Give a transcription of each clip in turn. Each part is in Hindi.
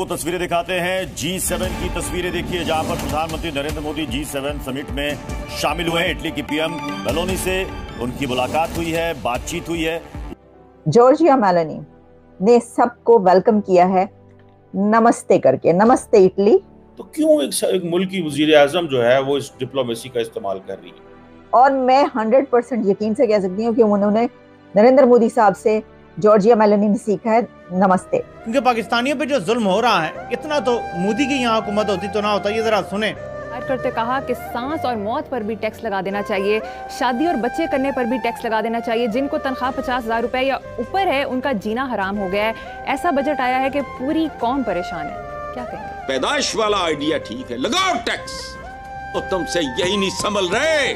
आपको तस्वीरें दिखाते हैं। जी सेवन की तस्वीरें देखिए जहाँ पर प्रधानमंत्री Narendra Modi G seven summit में शामिल हुए हैं इटली की पीएम मेलोनी से। उनकी मुलाकात हुई है बातचीत हुई है। जॉर्जिया मेलोनी ने सबको वेलकम किया है। नमस्ते करके नमस्ते इटली। तो क्यों एक, एक मुल्क की वज़ीर आज़म जो है वो इस डिप्लोमेसी का इस्तेमाल कर रही है? और मैं हंड्रेड परसेंट यकीन से कह सकती हूँ कि उन्होंने नरेंद्र मोदी साहब से जॉर्जिया मेलोनी ने सीखा है नमस्ते। क्योंकि पाकिस्तानियों पे जो जुल्म हो रहा है इतना तो मोदी की यहाँ हुकूमत होती तो ना होता ये जरा सुने। करते कहा कि सांस और मौत पर भी टैक्स लगा देना चाहिए शादी और बच्चे करने पर भी टैक्स लगा देना चाहिए जिनको तनख्वाह पचास हज़ार रुपए या ऊपर है उनका जीना हराम हो गया है। ऐसा बजट आया है कि पूरी कौम परेशान है। क्या कहेंगे? पैदाइश वाला आइडिया ठीक है लगाओ टैक्स। तो तुमसे यही नहीं संभल रहे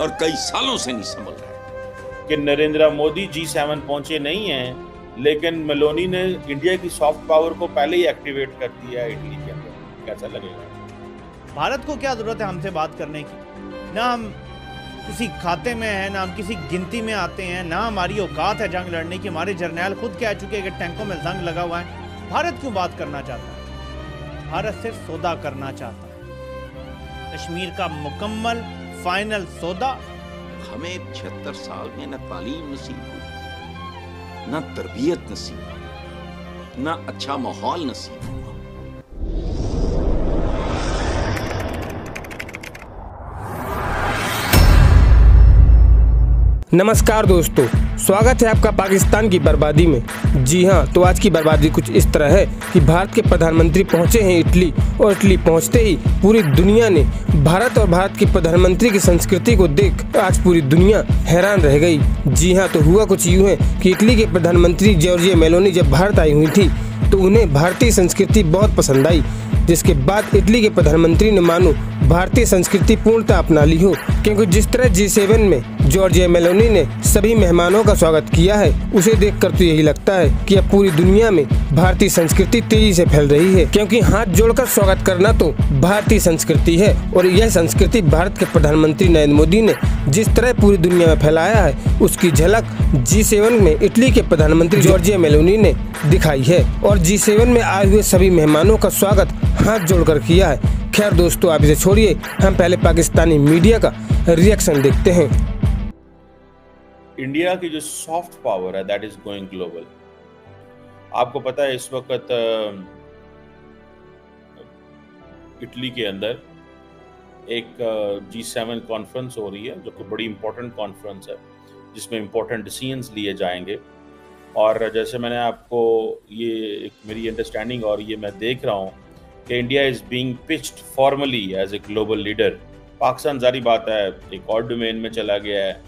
और कई सालों से नहीं संभल रहे। कि नरेंद्र मोदी जी सेवन पहुँचे नहीं हैं, लेकिन मेलोनी ने इंडिया की सॉफ्ट पावर को पहले ही एक्टिवेट कर दिया है इटली के अंदर। कैसा लगेगा? भारत को क्या ज़रूरत है हमसे बात करने की? ना हम किसी खाते में है, ना हम किसी गिनती में आते हैं, ना हमारी औकात है जंग लड़ने की। हमारे जर्नैल खुद कह चुके हैं कि टैंकों में जंग लगा हुआ है। भारत क्यों बात करना चाहता है? भारत सिर्फ़ सौदा करना चाहता है। कश्मीर का मुकम्मल फाइनल सौदा हमें छिहत्तर साल में न तालीम नसीब हुई, न तरबियत नसीब हुई, न अच्छा माहौल नसीब हुआ। नमस्कार दोस्तों, स्वागत है आपका पाकिस्तान की बर्बादी में। जी हाँ तो आज की बर्बादी कुछ इस तरह है कि भारत के प्रधानमंत्री पहुँचे हैं इटली, और इटली पहुँचते ही पूरी दुनिया ने भारत और भारत के प्रधानमंत्री की संस्कृति को देख आज पूरी दुनिया हैरान रह गई। जी हाँ तो हुआ कुछ यूँ है कि इटली के प्रधानमंत्री जॉर्जिया मेलोनी जब भारत आई हुई थी तो उन्हें भारतीय संस्कृति बहुत पसंद आई, जिसके बाद इटली के प्रधानमंत्री ने मानो भारतीय संस्कृति पूर्णता अपना ली हो, क्योंकि जिस तरह जी सेवन में जॉर्जिया मेलोनी ने सभी मेहमानों का स्वागत किया है। उसे देखकर तो यही लगता है कि अब पूरी दुनिया में भारतीय संस्कृति तेज़ी से फैल रही है, क्योंकि हाथ जोड़कर स्वागत करना तो भारतीय संस्कृति है। और यह संस्कृति भारत के प्रधानमंत्री नरेंद्र मोदी ने जिस तरह पूरी दुनिया में फैलाया है, उसकी झलक जी सेवन में इटली के प्रधानमंत्री जॉर्जिया मेलोनी ने दिखाई है। और जी सेवन में आए हुए सभी मेहमानों का स्वागत हाथ जोड़कर किया है। खैर दोस्तों, आप इसे छोड़िए। हम पहले पाकिस्तानी मीडिया का रिएक्शन देखते हैं। इंडिया की जो सॉफ्ट पावर है दैट इज़ गोइंग ग्लोबल आपको पता है इस वक्त इटली के अंदर एक जी सेवन कॉन्फ्रेंस हो रही है, जो कि बड़ी इंपॉर्टेंट कॉन्फ्रेंस है, जिसमें इंपॉर्टेंट डिसीजंस लिए जाएँगे। और जैसे मैंने आपको ये एक मेरी अंडरस्टैंडिंग और ये मैं देख रहा हूँ कि India is being pitched formally as a global leader Pakistan, जारी बात है, एक और डोमेन में चला गया है।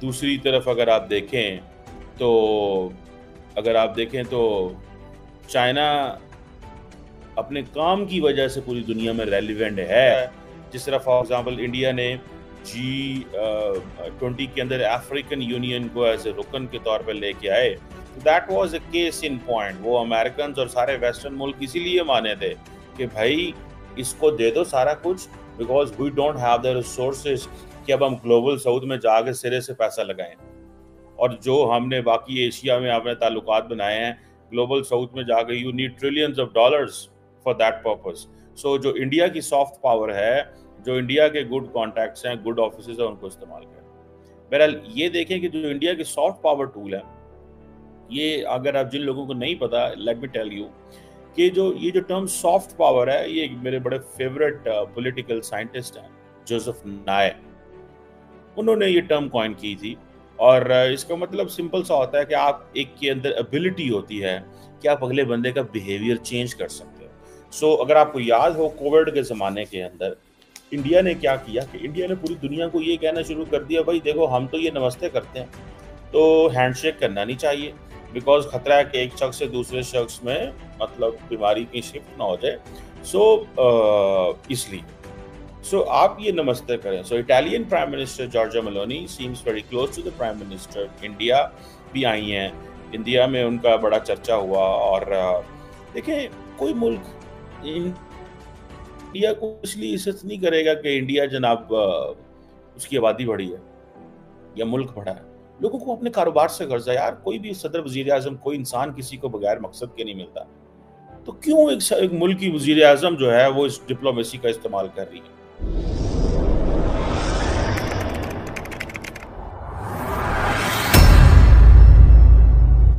दूसरी तरफ़ अगर आप देखें तो अगर आप देखें तो चाइना अपने काम की वजह से पूरी दुनिया में रेलिवेंट है। जिस तरह फॉर एग्जांपल इंडिया ने जी ट्वेंटी के अंदर अफ्रीकन यूनियन को एज ए रुकन के तौर पर लेके आए that was a case in point वो अमेरिकन और सारे वेस्टर्न मुल्क इसीलिए माने थे कि भाई इसको दे दो सारा कुछ because we don't have the resources कि अब हम ग्लोबल साउथ में जाके सिरे से पैसा लगाएँ। और जो हमने बाकी एशिया में अपने ताल्लुकात बनाए हैं ग्लोबल साउथ में जाके you need trillions of dollars for that purpose so जो इंडिया की सॉफ्ट पावर है, जो इंडिया के गुड कॉन्टैक्ट्स हैं गुड ऑफ़िस हैं, उनको इस्तेमाल करें। बहरहाल, ये देखें कि जो इंडिया की सॉफ्ट पावर टूल है, ये अगर आप जिन लोगों को नहीं पता लेट मी टेल यू कि जो ये जो टर्म सॉफ्ट पावर है ये मेरे बड़े फेवरेट पॉलिटिकल साइंटिस्ट हैं जोसेफ नाय उन्होंने ये टर्म कॉइन की थी और इसका मतलब सिंपल सा होता है कि आप एक के अंदर एबिलिटी होती है कि आप अगले बंदे का बिहेवियर चेंज कर सकते हो। सो so, अगर आपको याद हो कोविड के ज़माने के अंदर इंडिया ने क्या किया कि इंडिया ने पूरी दुनिया को ये कहना शुरू कर दिया भाई देखो हम तो ये नमस्ते करते हैं तो हैंडशेक करना नहीं चाहिए। बिकॉज़ खतरा है कि एक शख्स से दूसरे शख्स में मतलब बीमारी की शिफ्ट ना हो जाए। सो so, इसलिए। सो so, आप ये नमस्ते करें। So Italian prime minister Giorgia Meloni seems very close to the prime minister India भी आई हैं। इंडिया में उनका बड़ा चर्चा हुआ और देखें कोई मुल्क इंडिया को इसलिए इज़्ज़त नहीं करेगा कि इंडिया जनाब उसकी आबादी बढ़ी है या मुल्क बढ़ा है। लोगों को अपने कारोबार से गर्जा यार कोई भी सदर वज़ीर आज़म कोई इंसान किसी को बगैर मकसद के नहीं मिलता। तो क्यों एक, एक मुल्क की वज़ीर आज़म जो है वो इस डिप्लोमेसी का इस्तेमाल कर रही है?